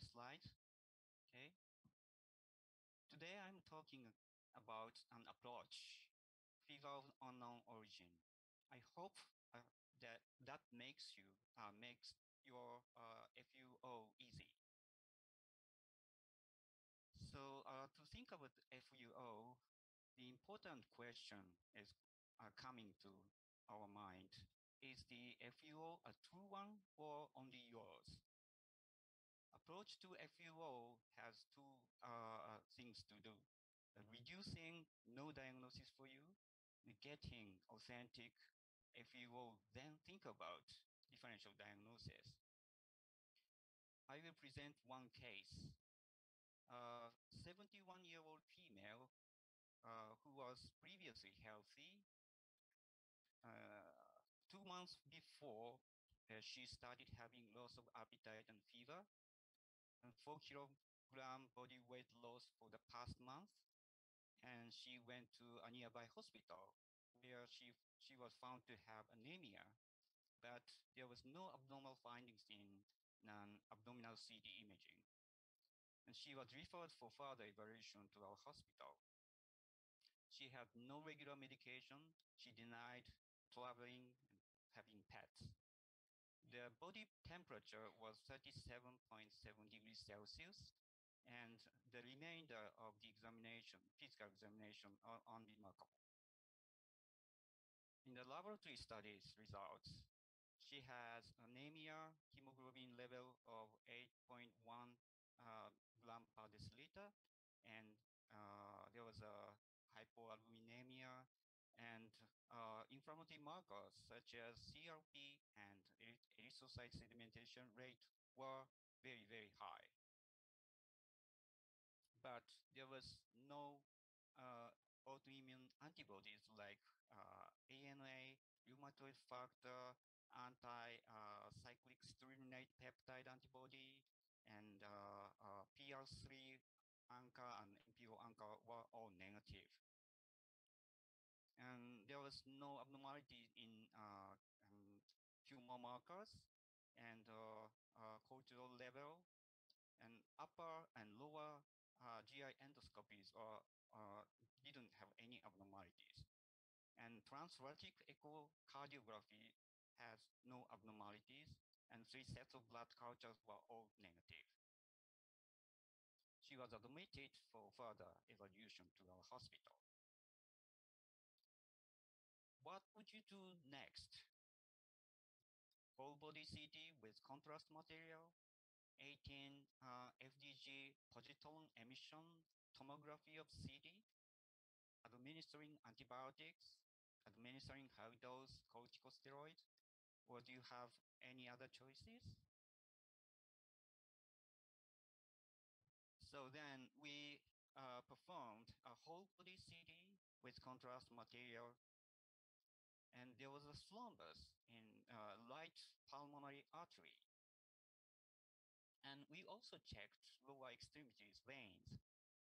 my slide. Okay. Today I'm talking about an approach, fever of unknown origin. I hope uh, that that makes you uh, makes your uh, FUO easy. So uh, to think about FUO, the important question is uh, coming to our mind. Is the FUO a true one or only yours? Approach to FUO has two uh, things to do. reducing no diagnosis for you, getting authentic FUO, then think about differential diagnosis. I will present one case. A 71-year-old female uh, who was previously healthy. Uh, two months before, uh, she started having loss of appetite and fever, and four kilogram body weight loss for the past month. And she went to a nearby hospital where she, she was found to have anemia, but there was no abnormal findings in non-abdominal CT imaging. And she was referred for further evaluation to our hospital. She had no regular medication. She denied traveling and having pets. The body temperature was 37.7 degrees Celsius, and the remainder of the examination, physical examination, are unremarkable. In the laboratory studies results, she has anemia, hemoglobin level of 8.1 uh, gram per deciliter, and uh, there was a hypoalbuminemia, and uh, inflammatory markers such as CRP and erythrocyte sedimentation rate were very, very high. But there was no uh, autoimmune antibodies like uh, ANA, rheumatoid factor, anti-cyclic uh, peptide antibody, and uh, uh, PR3 ANCA and MPO ANCA were all negative. And there was no abnormality in uh, tumor markers and uh, uh, cortisol level and upper and lower uh, GI endoscopies or didn't have any abnormalities. And transthoracic echocardiography has no abnormalities and three sets of blood cultures were all negative. She was admitted for further evaluation to our hospital. What would you do next? Whole body CT with contrast material, 18 uh, FDG positron emission tomography of CT, administering antibiotics, administering high dose corticosteroids, or do you have any other choices? So then we uh, performed a whole body CT with contrast material. And there was a thrombus in uh, right pulmonary artery. And we also checked lower extremities veins.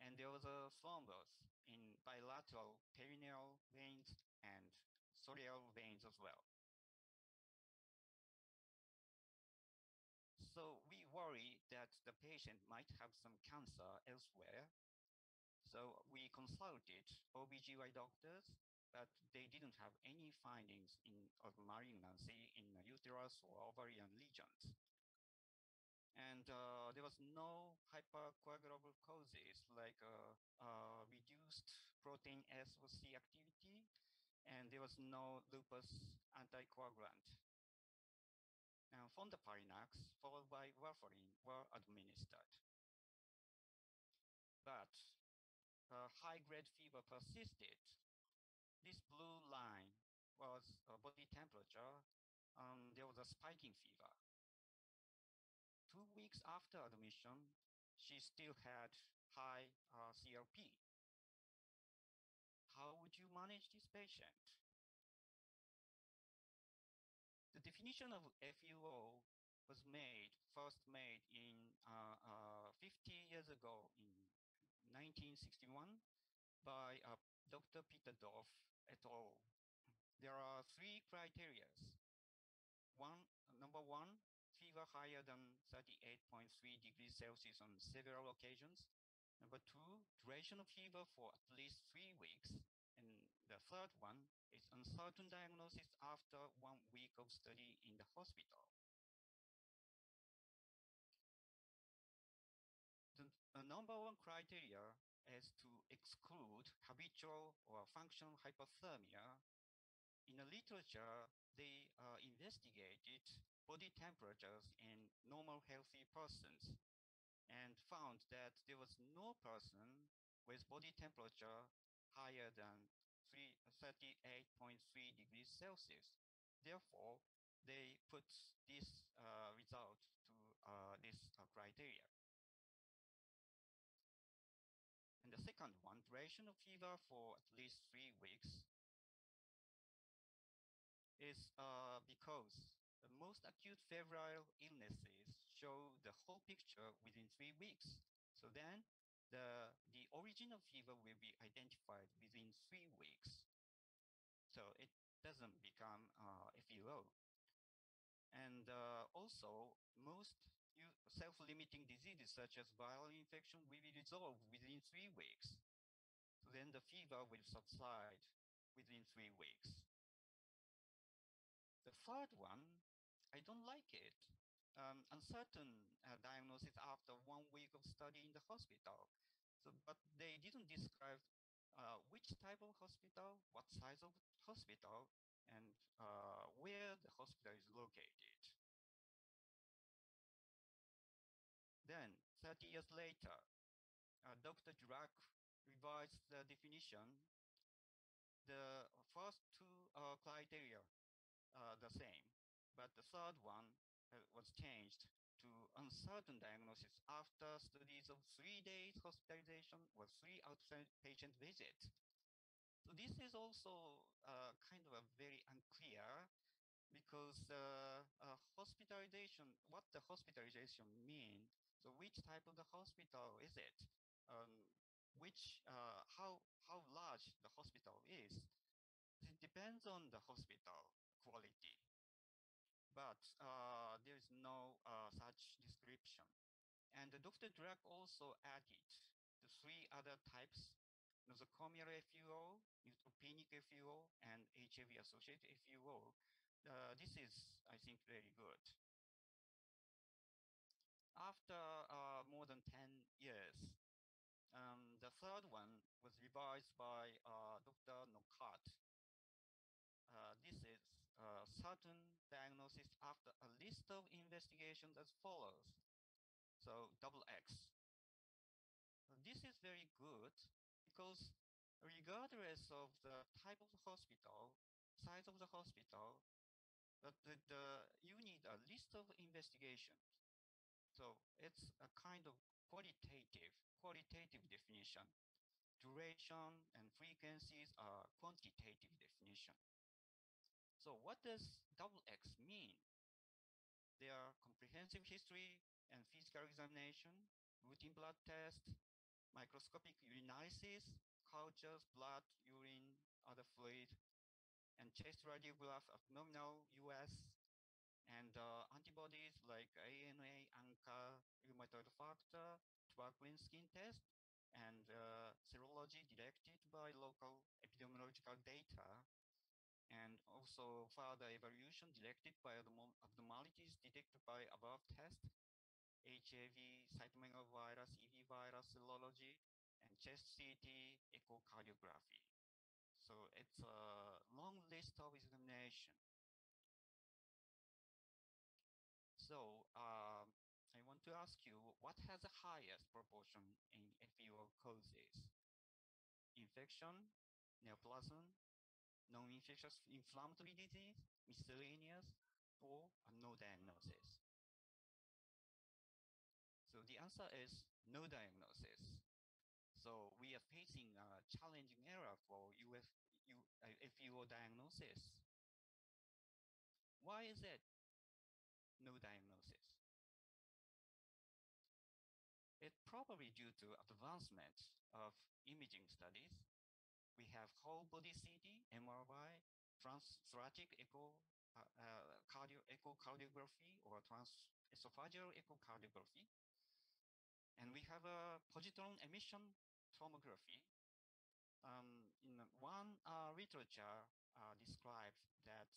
And there was a thrombus in bilateral peroneal veins and soleal veins as well. So we worry that the patient might have some cancer elsewhere. So we consulted OBGY doctors, but they didn't have any findings in, of malignancy in uterus or ovarian lesions. And uh, there was no hypercoagulable causes like uh, uh, reduced protein S or C activity, and there was no lupus anticoagulant and fondaparinux followed by warfarin were administered. But uh, high-grade fever persisted. This blue line was uh, body temperature. Um, there was a spiking fever. Two weeks after admission, she still had high uh, CRP. How would you manage this patient? The definition of FUO was made, first made in uh, uh, 50 years ago in 1961 by uh, Dr. Petersdorf et al. There are three criteria. One, number one, fever higher than 38.3 degrees Celsius on several occasions. Number two, duration of fever for at least three weeks. And the third one is uncertain diagnosis after one week of study in the hospital. The number one criteria to exclude habitual or functional hyperthermia. In the literature, they uh, investigated body temperatures in normal healthy persons and found that there was no person with body temperature higher than 38.3 degrees Celsius. Therefore, they put this uh, result to uh, this uh, criteria. Second one, duration of fever for at least three weeks is uh, because the most acute febrile illnesses show the whole picture within three weeks. So then the, the origin of fever will be identified within three weeks. So it doesn't become uh, FUO. And uh, also, most self-limiting diseases such as viral infection will be resolved within three weeks. So then the fever will subside within three weeks. The third one, I don't like it. Um, uncertain uh, diagnosis after one week of study in the hospital. So, but they didn't describe uh, which type of hospital, what size of hospital, and uh, where the hospital is located. 30 years later, uh, Dr. Durack revised the definition. The first two uh, criteria uh, the same, but the third one uh, was changed to uncertain diagnosis after studies of three days hospitalization or three outpatient visits. So this is also uh, kind of a very unclear because uh, uh, hospitalization, what the hospitalization mean? So which type of the hospital is it? Um, which, uh, how, how large the hospital is? It depends on the hospital quality. But uh, there is no uh, such description. And Dr. Durack also added the three other types, nosocomial FUO, neutropenic FUO, and HIV-associated FUO. Uh, this is, I think, very good. After uh, more than 10 years, um, the third one was revised by uh, Dr. Knockaert. Uh, this is uh, certain diagnosis after a list of investigations as follows. So double X. This is very good because regardless of the type of the hospital, size of the hospital, but the, the, you need a list of investigations. So it's a kind of qualitative, qualitative definition. Duration and frequencies are quantitative definition. So what does double X mean? There are comprehensive history and physical examination, routine blood test, microscopic urinalysis, cultures, blood, urine, other fluid, and chest radiograph abdominal US, and uh, antibodies like ANA, ANCA, rheumatoid factor, tuberculin skin test, and uh, serology directed by local epidemiological data and also further evaluation directed by the abnormalities detected by above test, HIV, cytomegalovirus, EB virus serology, and chest CT echocardiography. So it's a long list of examination. So uh, I want to ask you, what has the highest proportion in FUO causes? Infection, neoplasm, non-infectious inflammatory disease, miscellaneous, or no diagnosis? So the answer is no diagnosis. So we are facing a challenging era for UF, U, uh, FUO diagnosis. Why is it no diagnosis? Probably due to advancement of imaging studies we have whole body CT, MRI, transthoracic echo, uh, uh, cardio echocardiography or transesophageal echocardiography. And we have a positron emission tomography. Um, in one uh, literature uh, describes that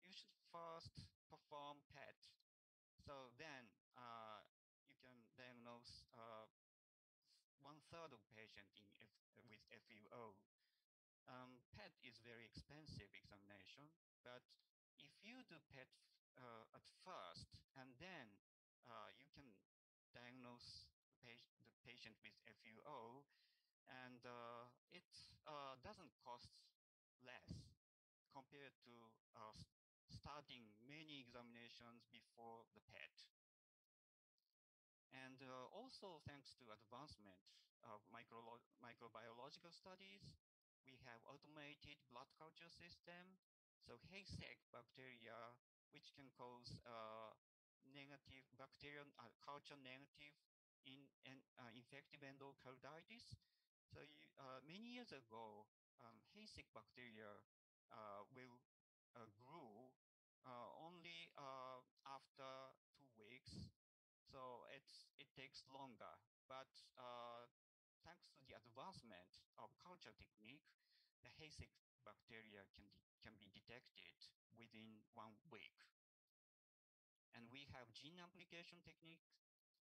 you should first perform PET. So then uh, you can diagnose uh, third of patient in F with FUO. Um, PET is very expensive examination, but if you do PET uh, at first and then uh, you can diagnose the patient with FUO, and uh, it uh, doesn't cost less compared to uh, starting many examinations before the PET. And uh, also thanks to advancement of micro microbiological studies, we have automated blood culture system. So HACEK bacteria, which can cause uh, negative bacterial uh, culture negative in, in uh, infective endocarditis. So you, uh, many years ago, um, HACEK bacteria uh, will uh, grow uh, only uh, after two weeks. So it's, it takes longer. But uh, thanks to the advancement of culture technique, the HACEK bacteria can, can be detected within one week. And we have gene amplification technique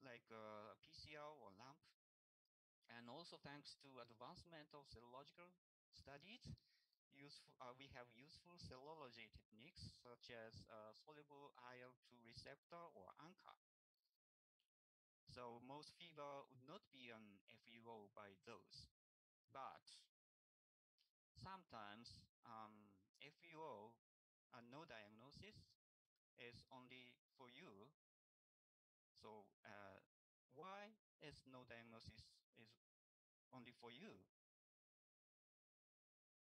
like uh, PCR or LAMP. And also thanks to advancement of serological studies, useful, uh, we have useful serology techniques such as uh, soluble IL-2 receptor or ANCA. So most fever would not be an FUO by those, but sometimes um, FUO, uh, no diagnosis, is only for you so uh, why is no diagnosis is only for you?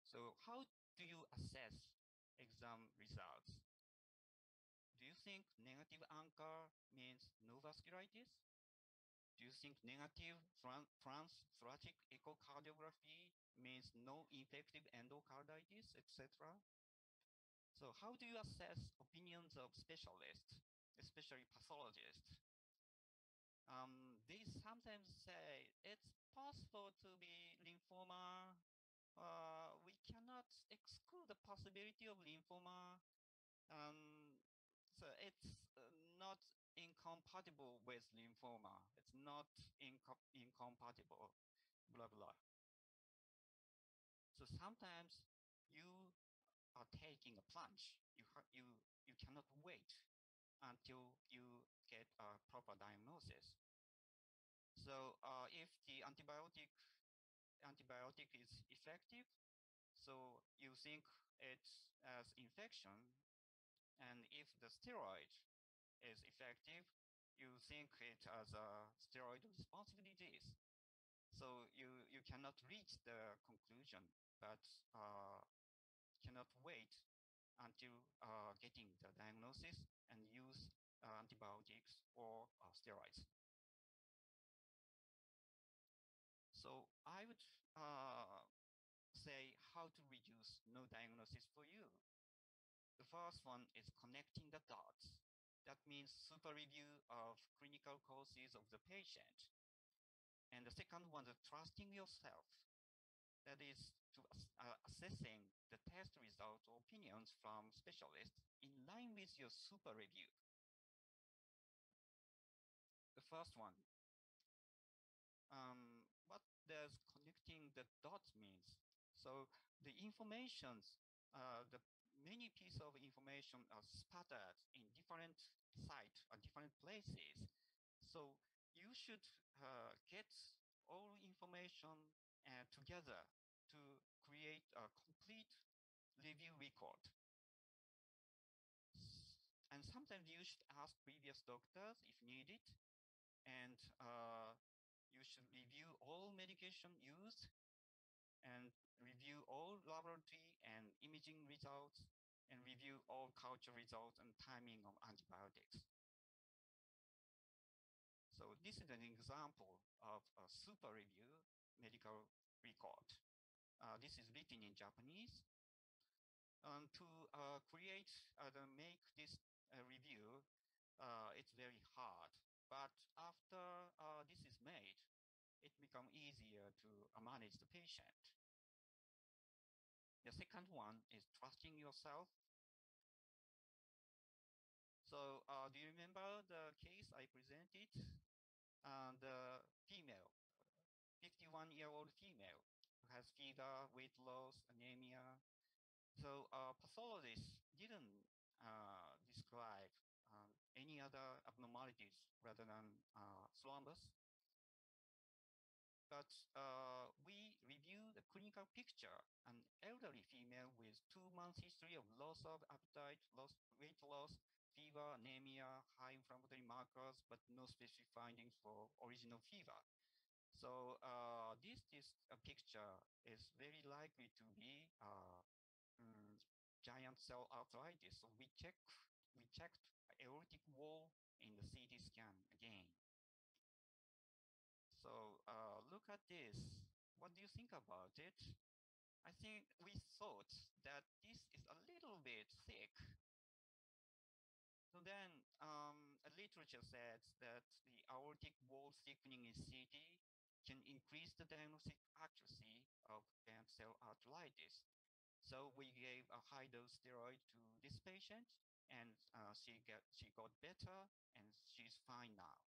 So how do you assess exam results? Do you think negative ANCA means no vasculitis? Think negative transthoracic echocardiography means no infective endocarditis, etc.? So how do you assess opinions of specialists, especially pathologists? Um, they sometimes say it's possible to be lymphoma. Uh, we cannot exclude the possibility of lymphoma. Um, so it's uh, not incompatible with lymphoma. It's not inco incompatible, blah, blah. So sometimes you are taking a plunge. You, you, you cannot wait until you get a proper diagnosis. So uh, if the antibiotic antibiotic is effective, so you think it's as infection, and if the steroid is effective, you think it as a steroid responsive disease. So you, you cannot reach the conclusion, but uh, cannot wait until uh, getting the diagnosis and use uh, antibiotics or uh, steroids. So I would uh, say how to reduce no diagnosis for you. The first one is connecting the dots. That means super review of clinical causes of the patient. And the second one is trusting yourself. That is to uh, assessing the test results or opinions from specialists in line with your super review. The first one, um, what does connecting the dots means? So the informations, uh, pieces of information are scattered in different sites or different places. So you should uh, get all information uh, together to create a complete review record. And sometimes you should ask previous doctors if needed, and uh, you should review all medication used and review all laboratory and imaging results and review all culture results and timing of antibiotics. So this is an example of a super review medical record. Uh, this is written in Japanese. To uh, create, uh, make this review, uh, review very hard. But after uh, this is made, it becomes easier to uh, manage the patient. The second one is trusting yourself. So uh, do you remember the case I presented? Uh, the female, 51-year-old female who has fever, weight loss, anemia. So uh, pathologist didn't uh, describe um, any other abnormalities rather than uh. But uh, we review the clinical picture. An elderly female with two months history of loss of appetite, loss, weight loss, fever, anemia, high inflammatory markers, but no specific findings for original fever. So uh, this, this uh, picture is very likely to be uh, um, giant cell arteritis. So we check we checked aortic wall in the CT scan again. So uh, look at this. What do you think about it? I think we thought that this is a little bit thick. So then um, a literature says that the aortic wall thickening in CT can increase the diagnostic accuracy of giant cell arteritis. So we gave a high dose steroid to this patient and uh, she get she got better and she's fine now.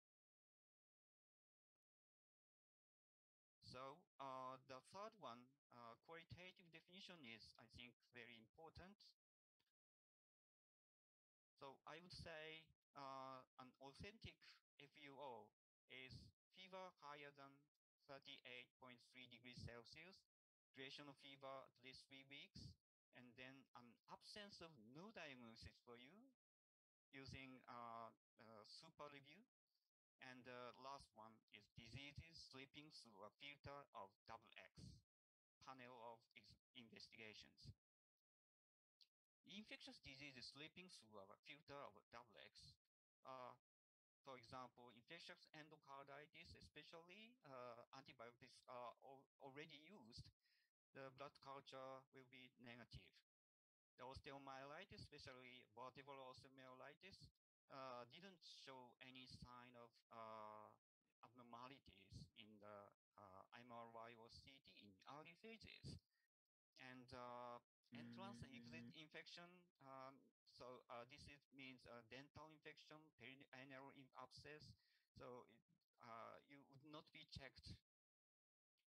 Third one, uh, qualitative definition is, I think, very important. So I would say uh, an authentic FUO is fever higher than 38.3 degrees Celsius, duration of fever at least three weeks, and then an absence of no diagnosis for you using uh, uh, super review. And the last one is diseases slipping through a filter of double X, panel of investigations. Infectious diseases slipping through a filter of double X. Uh, for example, infectious endocarditis, especially uh, antibiotics are already used the blood culture will be negative. The osteomyelitis, especially vertebral osteomyelitis, uh, didn't show any sign of uh, abnormalities in the uh, MRI or CT in early phases. And uh, entrance and exit mm-hmm. infection, um, so uh, this is, means a dental infection, perianal abscess, so it, uh, you would not be checked.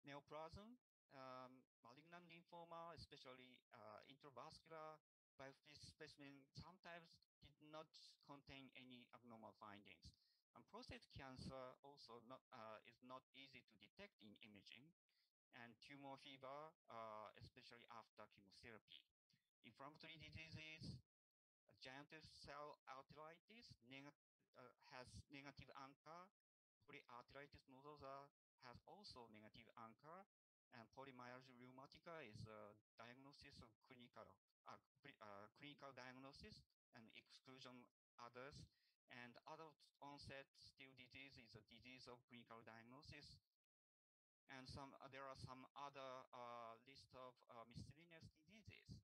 Neoplasm, um, malignant lymphoma, especially uh, intravascular biopsy specimen, sometimes did not contain any abnormal findings. And prostate cancer also not, uh, is not easy to detect in imaging, and tumor fever, uh, especially after chemotherapy. Inflammatory diseases, giant cell arteritis neg uh, has negative ANCA, polyarteritis nodosa has also negative ANCA, and polymyalgia rheumatica is a diagnosis of clinical, uh, uh, clinical diagnosis and exclusion others. And adult onset Still disease is a disease of clinical diagnosis. And some uh, there are some other uh, list of uh, miscellaneous diseases.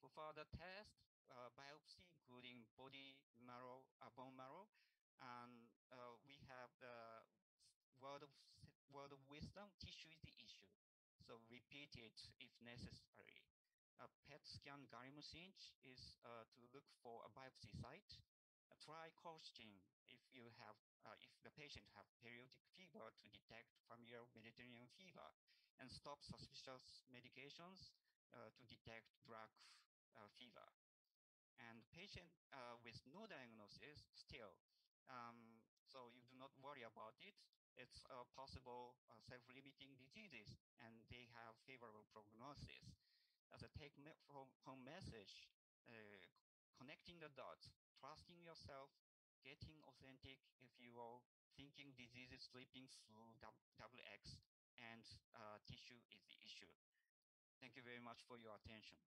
For further test, uh, biopsy, including body marrow, bone marrow, and we have the of, word of wisdom, tissue is the issue. So repeat it if necessary. A PET scan gallium is uh, to look for a biopsy site. Uh, try questioning if you have, uh, if the patient have periodic fever to detect familial Mediterranean fever and stop suspicious medications uh, to detect drug uh, fever. And patient uh, with no diagnosis still, um, so you do not worry about it it's a possible uh, self-limiting diseases and they have favorable prognosis. As a take-home message, uh, connecting the dots, trusting yourself, getting authentic, if you will, thinking disease is slipping through double X and uh, tissue is the issue. Thank you very much for your attention.